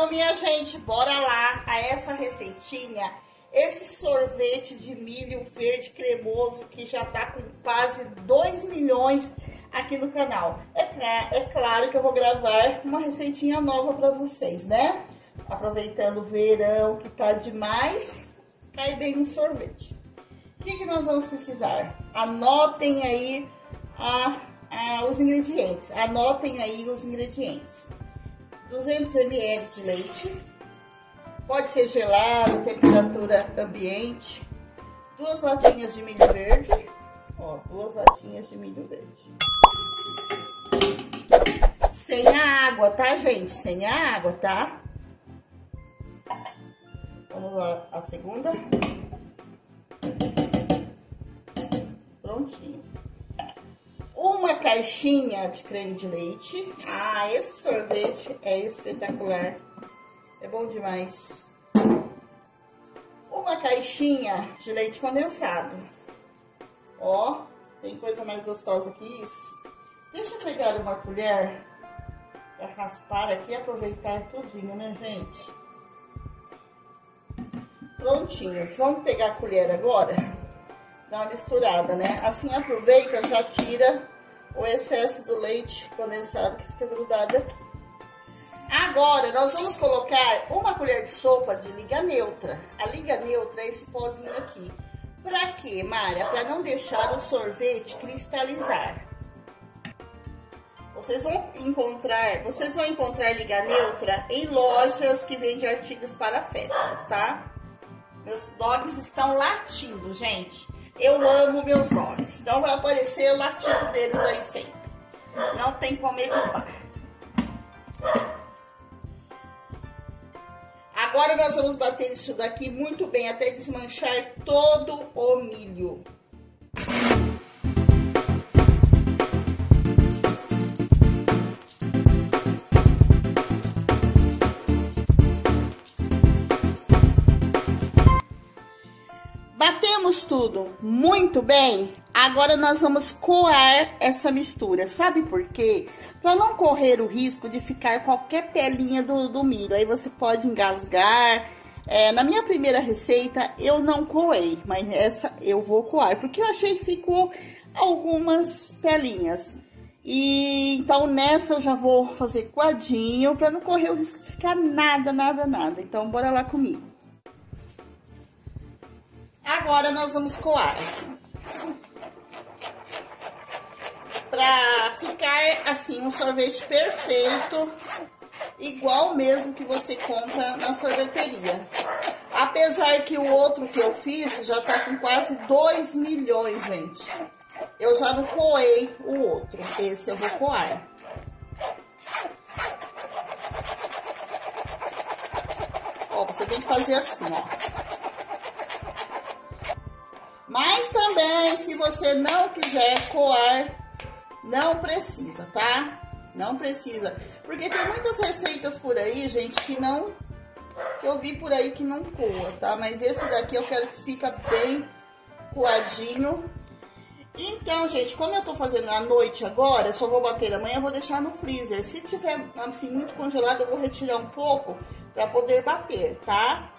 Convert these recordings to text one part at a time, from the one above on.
Então, minha gente, bora lá a essa receitinha. Esse sorvete de milho verde cremoso que já tá com quase 2 milhões aqui no canal. É, é claro que eu vou gravar uma receitinha nova para vocês, né? Aproveitando o verão que tá demais, cai bem no sorvete. O que, que nós vamos precisar? Anotem aí a, a, os ingredientes. Anotem aí os ingredientes. 200 ml de leite, pode ser gelado, temperatura ambiente, duas latinhas de milho verde, ó, duas latinhas de milho verde. Sem a água, tá, gente? Sem a água, tá? Vamos lá, a segunda. Prontinho uma caixinha de creme de leite. Ah, esse sorvete é espetacular. É bom demais. Uma caixinha de leite condensado. Ó, tem coisa mais gostosa que isso. Deixa eu pegar uma colher para raspar aqui e aproveitar tudinho, né, gente? Prontinhos. Vamos pegar a colher agora? Dar uma misturada, né? Assim aproveita, já tira o excesso do leite condensado que fica grudado aqui. Agora, nós vamos colocar uma colher de sopa de liga neutra. A liga neutra é esse pozinho aqui. Pra quê, Mária? Pra não deixar o sorvete cristalizar. Vocês vão encontrar, vocês vão encontrar liga neutra em lojas que vendem artigos para festas, tá? Meus dogs estão latindo, gente. Eu amo meus dogs. Então vai aparecer o latido deles aí sempre. Não tem como evitar. Agora nós vamos bater isso daqui muito bem até desmanchar todo o milho. Tudo muito bem, agora nós vamos coar essa mistura. Sabe por quê? Para não correr o risco de ficar qualquer pelinha do, do milho. Aí você pode engasgar. É, na minha primeira receita eu não coei, mas essa eu vou coar, porque eu achei que ficou algumas pelinhas. E então nessa eu já vou fazer coadinho para não correr o risco de ficar nada, nada, nada. Então bora lá comigo. Agora nós vamos coar. Pra ficar assim um sorvete perfeito, igual mesmo que você compra na sorveteria. Apesar que o outro que eu fiz já tá com quase 2 milhões, gente. Eu já não coei o outro, esse eu vou coar. Ó, você tem que fazer assim, ó. Mas também, se você não quiser coar, não precisa, tá? Não precisa. Porque tem muitas receitas por aí, gente, que não... Que eu vi por aí que não coa, tá? Mas esse daqui eu quero que fica bem coadinho. Então, gente, como eu tô fazendo à noite agora, eu só vou bater amanhã, eu vou deixar no freezer. Se tiver, assim, muito congelado, eu vou retirar um pouco pra poder bater, tá?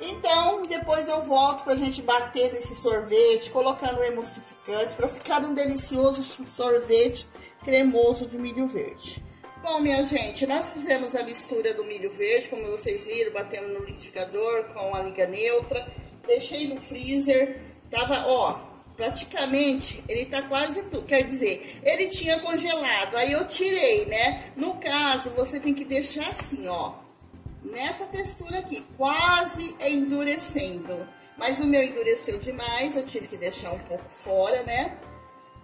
Então, depois eu volto pra gente bater nesse sorvete, colocando o emulsificante, para ficar um delicioso sorvete cremoso de milho verde. Bom, minha gente, nós fizemos a mistura do milho verde, como vocês viram, batendo no liquidificador com a liga neutra. Deixei no freezer, tava, ó, praticamente, ele tá quase tudo. Quer dizer, ele tinha congelado, aí eu tirei, né? No caso, você tem que deixar assim, ó nessa textura aqui, quase endurecendo. Mas o meu endureceu demais, eu tive que deixar um pouco fora, né?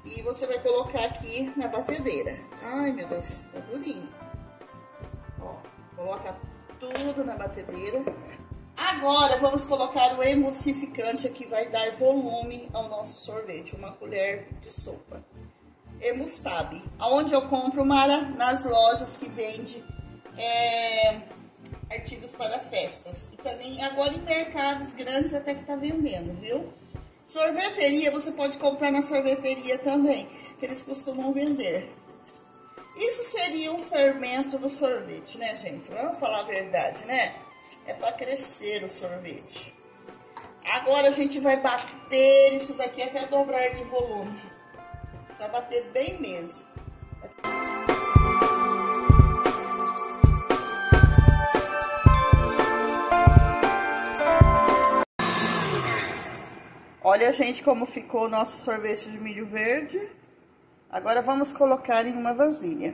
E você vai colocar aqui na batedeira. Ai, meu Deus, tá durinho. Ó, coloca tudo na batedeira. Agora, vamos colocar o emulsificante que vai dar volume ao nosso sorvete. Uma colher de sopa. Emustab. Onde eu compro, Mara? Nas lojas que vende é, artigos para festas. E também agora em mercados grandes até que tá vendendo, viu? Sorveteria, você pode comprar na sorveteria também, que eles costumam vender. Isso seria o fermento do sorvete, né, gente? Vamos falar a verdade, né? É para crescer o sorvete. Agora a gente vai bater isso daqui até dobrar de volume. Vai bater bem mesmo. Olha, gente, como ficou o nosso sorvete de milho verde. Agora vamos colocar em uma vasilha.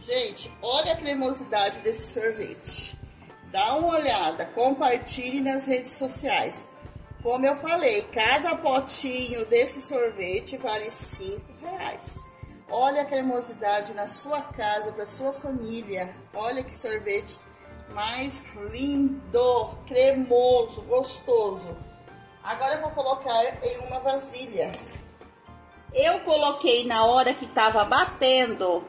Gente, olha a cremosidade desse sorvete. Dá uma olhada, compartilhe nas redes sociais. Como eu falei, cada potinho desse sorvete vale cinco reais. Olha a cremosidade na sua casa, para sua família. Olha que sorvete mais lindo, cremoso, gostoso. Agora eu vou colocar em uma vasilha. Eu coloquei na hora que estava batendo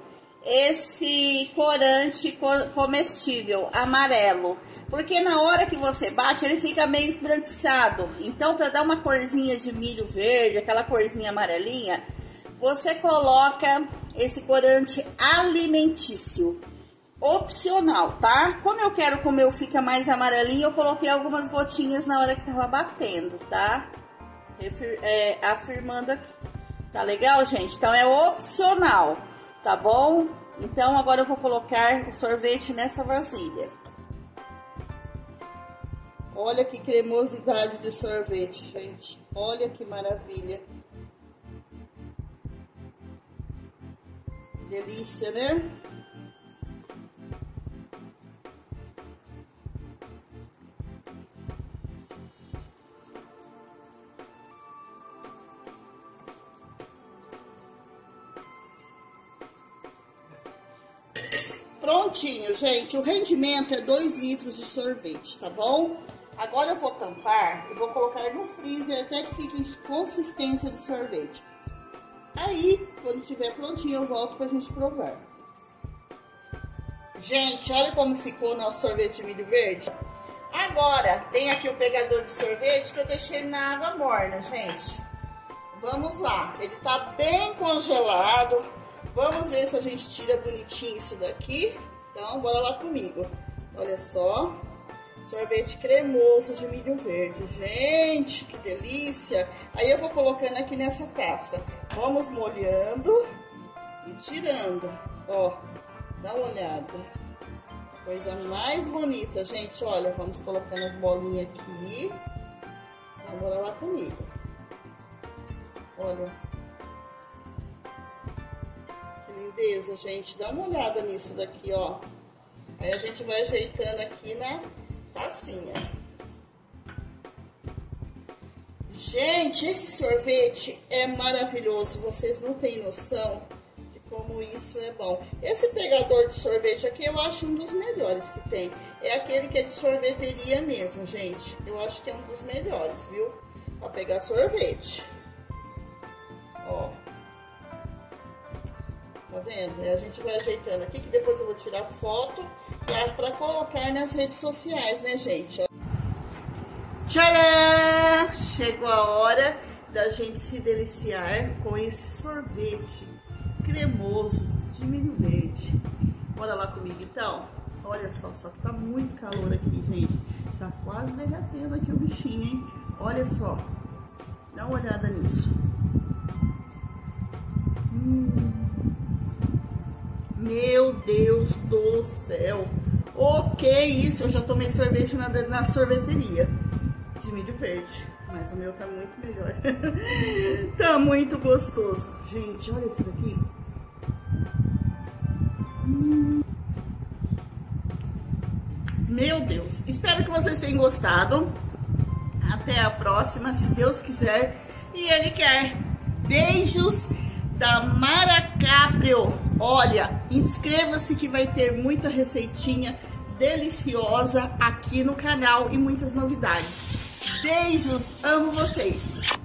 esse corante comestível amarelo, porque na hora que você bate ele fica meio esbranquiçado. Então, para dar uma corzinha de milho verde, aquela corzinha amarelinha, você coloca esse corante alimentício opcional, tá? Como eu quero que o meu fica mais amarelinho, eu coloquei algumas gotinhas na hora que tava batendo, tá? Refir é, afirmando aqui. Tá legal, gente? Então é opcional, tá bom? Então agora eu vou colocar o sorvete nessa vasilha. Olha que cremosidade de sorvete, gente. Olha que maravilha. Delícia, né? Prontinho, gente. O rendimento é 2 litros de sorvete, tá bom? Agora eu vou tampar e vou colocar no freezer até que fique em consistência de sorvete. Aí, quando tiver prontinho, eu volto pra gente provar. Gente, olha como ficou o nosso sorvete de milho verde. Agora, tem aqui o pegador de sorvete que eu deixei na água morna, gente. Vamos lá. Ele tá bem congelado. Vamos ver se a gente tira bonitinho isso daqui. Então, bora lá comigo. Olha só. Sorvete cremoso de milho verde. Gente, que delícia. Aí eu vou colocando aqui nessa taça. Vamos molhando e tirando. Ó, dá uma olhada. Coisa mais bonita, gente. Olha, vamos colocando as bolinhas aqui. Então, bora lá comigo. Olha lindeza, gente. Dá uma olhada nisso daqui, ó. Aí a gente vai ajeitando aqui na tacinha. Gente, esse sorvete é maravilhoso. Vocês não têm noção de como isso é bom. Esse pegador de sorvete aqui eu acho um dos melhores que tem. É aquele que é de sorveteria mesmo, gente. Eu acho que é um dos melhores, viu? Pra pegar sorvete. Ó. Tá vendo? A gente vai ajeitando aqui, que depois eu vou tirar foto pra colocar nas redes sociais, né, gente? Tcharam! Chegou a hora da gente se deliciar com esse sorvete cremoso de milho verde. Bora lá comigo, então? Olha só, só que tá muito calor aqui, gente. Tá quase derretendo aqui o bichinho, hein? Olha só. Dá uma olhada nisso. Hum. Meu Deus do céu. O que é isso? Eu já tomei sorvete na, na sorveteria de milho verde. Mas o meu tá muito melhor. tá muito gostoso. Gente, olha isso daqui. Meu Deus. Espero que vocês tenham gostado. Até a próxima, se Deus quiser. E Ele quer. Beijos da Mara Caprio. Olha, inscreva-se que vai ter muita receitinha deliciosa aqui no canal e muitas novidades. Beijos, amo vocês!